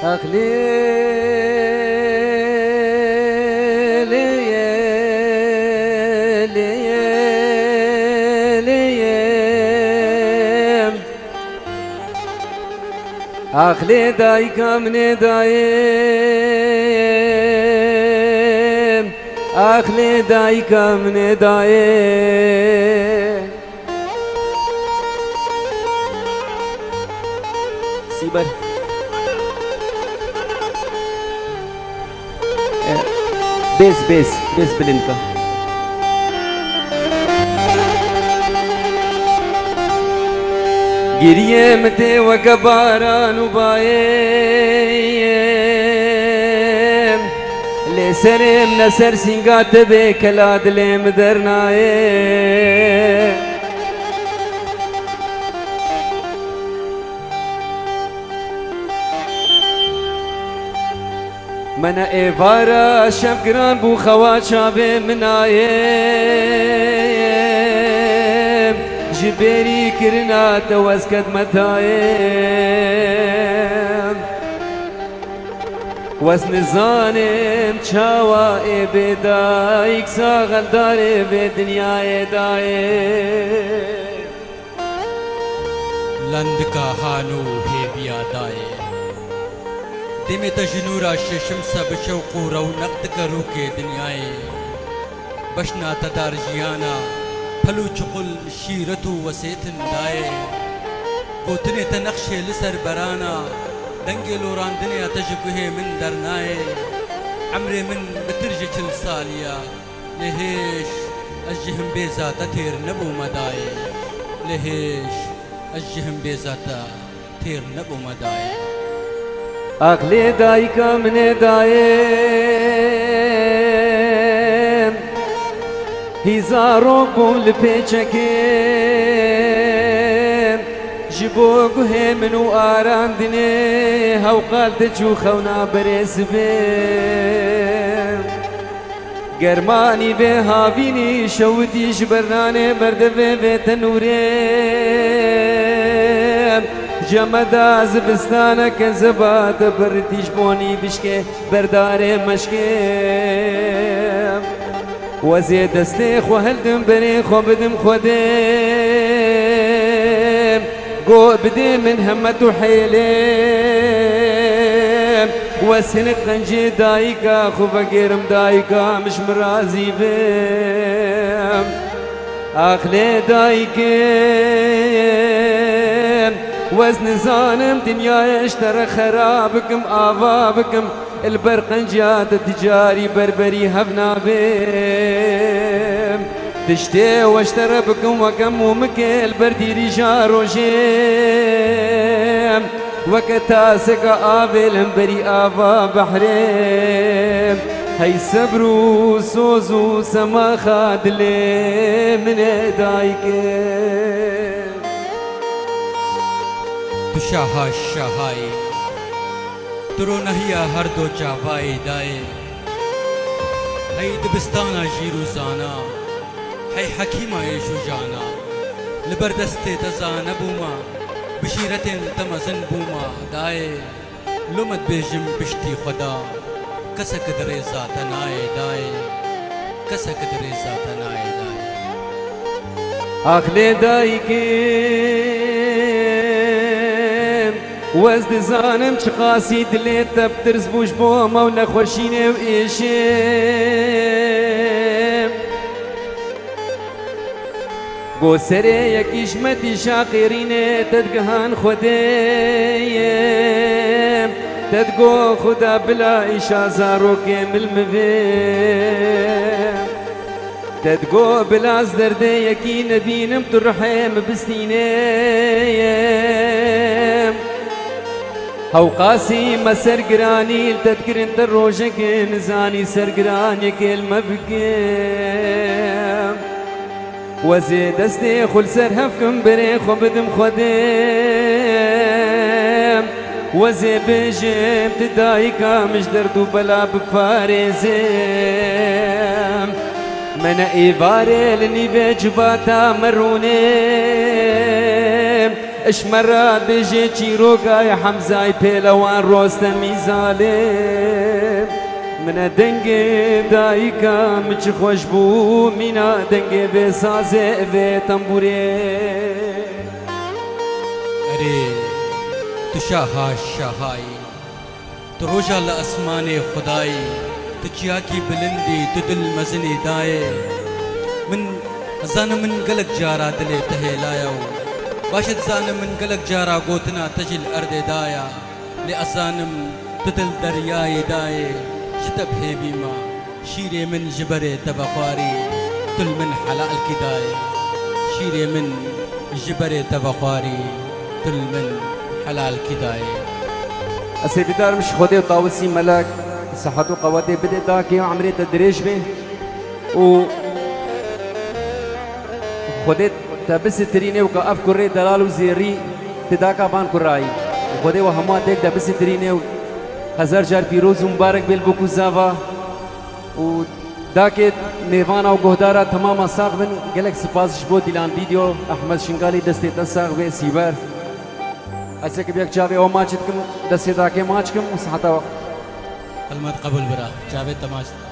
Taklil yeliyeliyem Akli daykam ne dayem Akli daykam ne dayem Sibar بيس بيس بلنكا گریه مته و گباران و بایم لسرم نسر سنگات به کلاد لیم درنایه من ایوارا شب بو خوا چاوه منایه جبري كرنا توسكت متايم وزن زانم چاوا ای بدایک ساغل داره به دنیای دایه لند کا هانو ہے بیادائے۔ دم تجنورا ششم سب شوق و کرو کے دنیائے۔ بشنا تدار جیانا پلو چقل شیرت و وسیتن دایه قوتنی تنقش لسر برانا دنگی لوراندنی تجبه من درنایه عمري من بترجي كل ساليا لهيش الجهم بيزاتا تير نبو مداي لهيش الجهم بيزاتا تير نبو مداي أغلي دايكا من دايم هزارو بول بيچكين جبو گوه منو آران دنه هاو قال دجو خونا برس بیم گرمانی به هاوینی شودی جبرنانه برده به تنوریم جمدا زبستانه که زبات بردیش بونی بشکه بردار مشکیم وزي دستي خو هلدم بري خو بدم خدم قو بدي من همة حيلم وسنك قنجي دايكا خو فقيرم دايكا مش مرازي بم. اخلي دايكم وزن زانم دنيا اشترى خرابكم آبابكم البرقنجات تجاري بربري هفنا بيم تشتي واشترى بكم وكم ومكل بردي رجال وجيم وكتاسك آبل بري آبا بحريم هي صبرو سوزو سما خادلي من دايك شاہ شہائی ترو نہیا ہر دو چاپائی دائے۔ ہی دبستانا جیرو زانا۔ ہی حکیمہ ایشو جانا۔ لبردست تزان بوما۔ بشیرت تمزن بوما۔ دائے۔ لمت بیجم بشتی خدا۔ کس قدر ذاتن آئے دائے۔ کس قدر ذاتن آئے دائے۔ آخلے دائی کے وەز دزانم چ قاسی دلێت تە بترس بوش بۆ ئەمە و نەخۆشینێ و ئێشێم بۆ سەرێ یەکیشمەتی شاقێرینێ تەدگەهان خودێم تدگو خدا بلا ایشا زاروکێ ملموێ تدگو بلاز دەردێ یەکی نەبینم تو ڕحێم هەوقاسی مەسەرگرانی دەتگرن دە ڕۆژەکە نزانی سەرگرانیەکێل مەبگەم وەزێ دەستێ خولسەر هەفکم برێ خۆ بدم خودێم وەزێ بێژێم تدایکا مش دەرد و بەلا بپارێزێم منە ئێوارێ لە نیڤێ جوباتا مەڕوونێم اشمرا بجي چیروگای حمزای پیلوان روستمی ظالم من دنگ دایکا مچ خوش بو مینا دنگ به سازه و تنبوره. ارے تو شاہا شاہائی تو تو چیا کی بلندی تو مزنی دائے۔ من زن من گلک جارا دل تہے لایا باشد زان من گلک جارا گوتنا تجل ارد دایا لأزانم تدل دریائے دائے شتب ہے بیما شیر من جبر تبخواری تل من حلال کدائے شیر من جبر تبخواری تل من حلال کدائے اسي بدار مش خدي وطاوسي ملاك. صحته قواتي بدي داكي وعمري تدريج به و دبسترینه وک اف کری دلالو زیری تداکا بان کرای خودی و همه دک تبسی ترینه و هزار جار پیروز مبارک بیل بکو زاوا. و داکت میوان او گهدارا تمام ساق بن. گلک سپاسش بود دیلان ویدیو احمد شنگالی دسته تساق به سیبر. ایسا که بیاک چاوے او ماچت کم، دسته داکه ماچ کم، و ساحتا وقت. قلمت قبول برا. چاوے تماشت